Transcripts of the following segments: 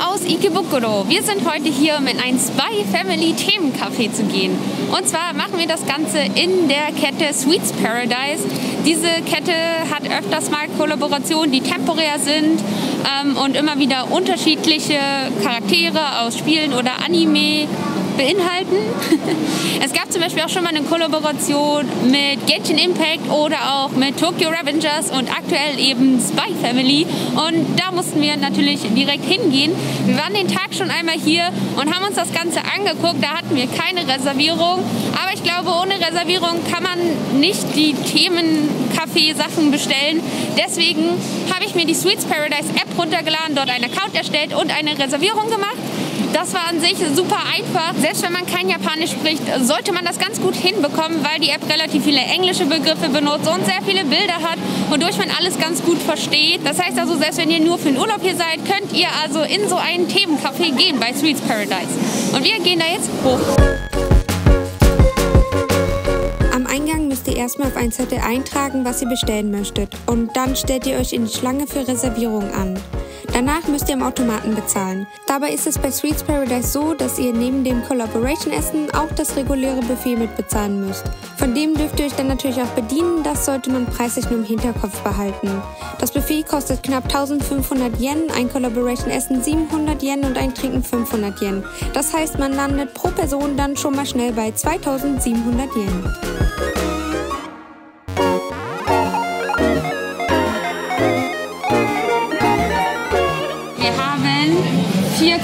aus Ikebukuro. Wir sind heute hier, um in ein Spy Family Themencafé zu gehen. Und zwar machen wir das Ganze in der Kette Sweets Paradise. Diese Kette hat öfters mal Kollaborationen, die temporär sind ähm, und immer wieder unterschiedliche Charaktere aus Spielen oder Anime beinhalten. es gab zum Beispiel auch schon mal eine Kollaboration mit Genshin Impact oder auch mit Tokyo Revengers und aktuell eben Spy Family. Und da mussten wir natürlich direkt hingehen. Wir waren den Tag schon einmal hier und haben uns das Ganze angeguckt. Da hatten wir keine Reservierung. Aber ich glaube, ohne Reservierung kann man nicht die Themencafé-Sachen bestellen. Deswegen habe ich mir die Sweets Paradise App runtergeladen, dort einen Account erstellt und eine Reservierung gemacht. Das war an sich super einfach. Selbst wenn man kein Japanisch spricht, sollte man das ganz gut hinbekommen, weil die App relativ viele englische Begriffe benutzt und sehr viele Bilder hat, wodurch man alles ganz gut versteht. Das heißt also, selbst wenn ihr nur für den Urlaub hier seid, könnt ihr also in so einen Themencafé gehen bei Sweets Paradise. Und wir gehen da jetzt hoch. Am Eingang müsst ihr erstmal auf ein Zettel eintragen, was ihr bestellen möchtet. Und dann stellt ihr euch in die Schlange für Reservierungen an. Danach müsst ihr am Automaten bezahlen. Dabei ist es bei Sweets Paradise so, dass ihr neben dem Collaboration-Essen auch das reguläre Buffet mitbezahlen müsst. Von dem dürft ihr euch dann natürlich auch bedienen, das sollte man preislich nur im Hinterkopf behalten. Das Buffet kostet knapp 1500 Yen, ein Collaboration-Essen 700 Yen und ein Trinken 500 Yen. Das heißt, man landet pro Person dann schon mal schnell bei 2700 Yen.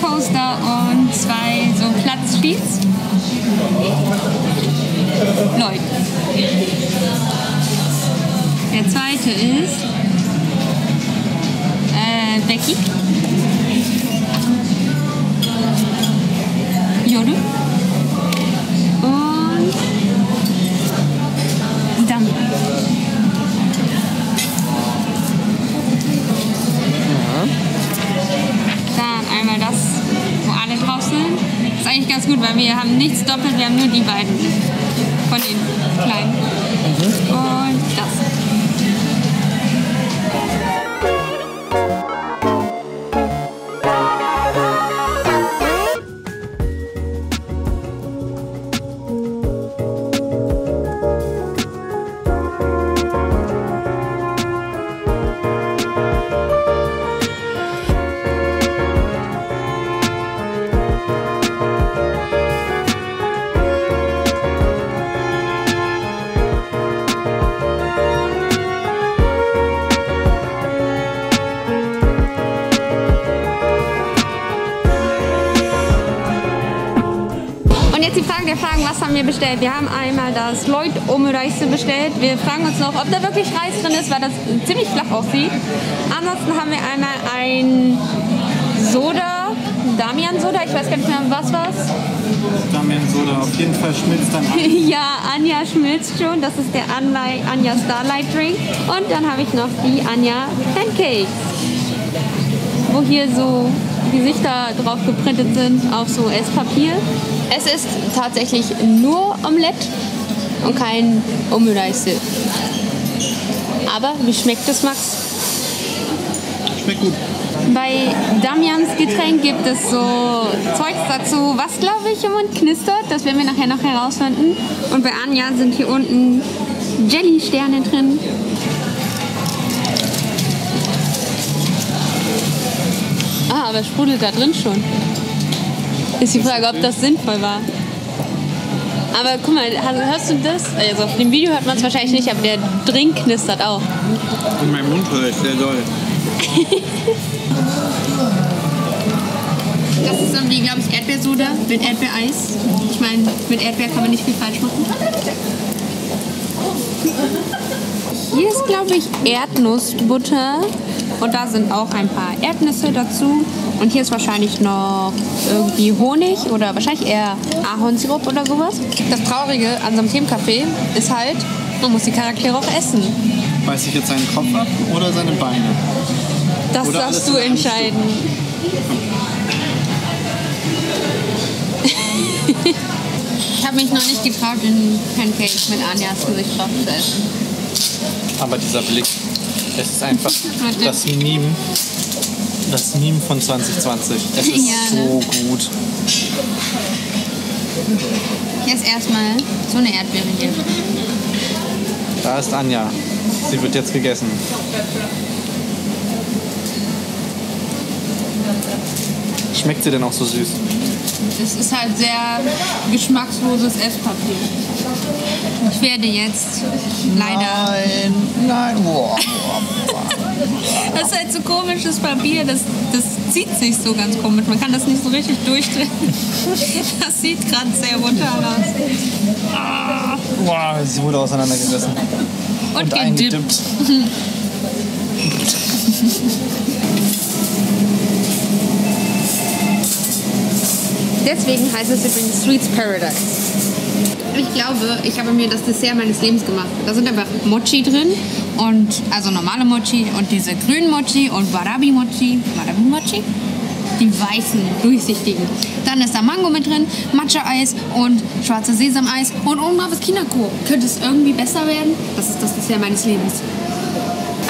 Coaster und zwei so Platzspiels. Leute. Der zweite ist äh, Becky. Ganz gut, weil wir haben nichts doppelt, wir haben nur die beiden von den kleinen. Und Der Fragen, was haben wir bestellt? Wir haben einmal das Lloyd Omurice bestellt. Wir fragen uns noch, ob da wirklich Reis drin ist, weil das ziemlich flach aussieht. Ansonsten haben wir einmal ein Soda, Damian Soda, ich weiß gar nicht mehr, was war's. Damian Soda, auf jeden Fall schmilzt dann an. ja, Anja schmilzt schon. Das ist der Anlei Anja Starlight Drink. Und dann habe ich noch die Anja Pancakes. Wo hier so Gesichter drauf geprintet sind auf so Esspapier. Es ist tatsächlich nur Omelette und kein Omurice. Aber wie schmeckt es, Max? Schmeckt gut. Bei Damians Getränk gibt es so Zeugs dazu, was glaube ich im Mund knistert. Das werden wir nachher noch herausfinden. Und bei Anja sind hier unten Jelly-Sterne drin. Aber es sprudelt da drin schon. Ist die Frage, ob das sinnvoll war. Aber guck mal, hörst du das? Also auf dem Video hört man es wahrscheinlich nicht, aber der Drink knistert auch. In meinem Mund höre ich sehr doll. Das ist irgendwie, glaube ich, Erdbeersoda mit Erdbeereis. Ich meine, mit Erdbeer kann man nicht viel falsch machen. Hier ist, glaube ich, Erdnussbutter. Und da sind auch ein paar Erdnüsse dazu. Und hier ist wahrscheinlich noch irgendwie Honig oder wahrscheinlich eher Ahornsirup oder sowas. Das Traurige an so einem Themencafé ist halt, man muss die Charaktere auch essen. Beiß ich jetzt seinen Kopf ab oder seine Beine? Das Oder darfst du entscheiden. ich habe mich noch nicht getraut, den Pancake mit Anjas Gesicht drauf zu essen. Aber dieser Blick, es ist einfach Warte. das Meme. Das Meme von 2020. Es ist Ja, ne? so gut. Jetzt erstmal so eine Erdbeere hier. Da ist Anja. Sie wird jetzt gegessen. Schmeckt sie denn auch so süß? Es ist halt sehr geschmacksloses Esspapier. Ich werde jetzt leider. Nein, nein. Boah. Das ist halt so komisches Papier, das, das zieht sich so ganz komisch. Man kann das nicht so richtig durchdrehen. Das sieht gerade sehr brutal aus. Boah, sie wurde auseinandergerissen. Und, Und gedippt. eingedippt. Deswegen heißt es übrigens Sweets Paradise. Ich glaube, ich habe mir das Dessert meines Lebens gemacht. Da sind einfach Mochi drin und also normale Mochi und diese grünen Mochi und Warabi Mochi. Warabi Mochi? Die weißen, durchsichtigen. Dann ist da Mango mit drin, Matcha-Eis und schwarze Sesameis und oben drauf ist Kinako. Könnte es irgendwie besser werden? Das ist das Dessert meines Lebens.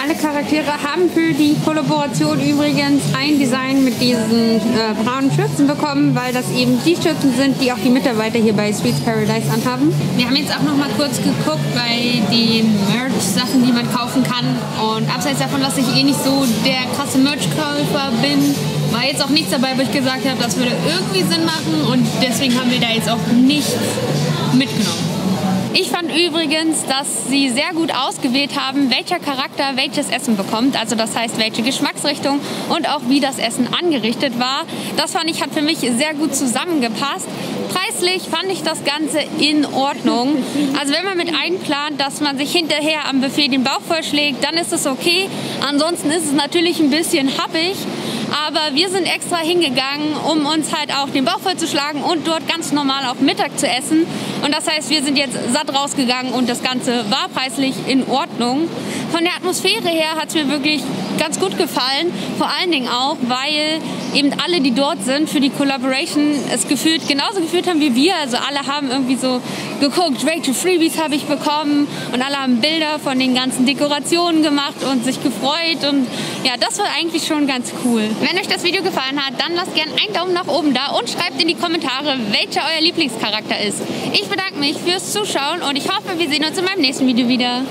Alle Charaktere haben für die Kollaboration übrigens ein Design mit diesen äh, braunen Schürzen bekommen, weil das eben die Schürzen sind, die auch die Mitarbeiter hier bei Sweets Paradise anhaben. Wir haben jetzt auch noch mal kurz geguckt bei den Merch-Sachen, die man kaufen kann. Und abseits davon, dass ich eh nicht so der krasse Merch-Käufer bin, war jetzt auch nichts dabei, wo ich gesagt habe, das würde irgendwie Sinn machen. Und deswegen haben wir da jetzt auch nichts mitgenommen. Ich fand übrigens, dass sie sehr gut ausgewählt haben, welcher Charakter welches Essen bekommt. Also das heißt, welche Geschmacksrichtung und auch wie das Essen angerichtet war. Das fand ich, hat für mich sehr gut zusammengepasst. Preislich fand ich das Ganze in Ordnung. Also wenn man mit einplant, dass man sich hinterher am Buffet den Bauch vollschlägt, dann ist es okay. Ansonsten ist es natürlich ein bisschen happig. Aber wir sind extra hingegangen, um uns halt auch den Bauch vollzuschlagen und dort ganz normal auch Mittag zu essen. Und das heißt, wir sind jetzt satt rausgegangen und das Ganze war preislich in Ordnung. Von der Atmosphäre her hat es mir wirklich ganz gut gefallen. Vor allen Dingen auch, weil eben alle, die dort sind für die Collaboration, es gefühlt genauso gefühlt haben wie wir. Also alle haben irgendwie so geguckt, Rachel Freebies habe ich bekommen und alle haben Bilder von den ganzen Dekorationen gemacht und sich gefreut und ja, das war eigentlich schon ganz cool. Wenn euch das Video gefallen hat, dann lasst gerne einen Daumen nach oben da und schreibt in die Kommentare, welcher euer Lieblingscharakter ist. Ich bedanke mich fürs Zuschauen und ich hoffe, wir sehen uns in meinem nächsten Video wieder.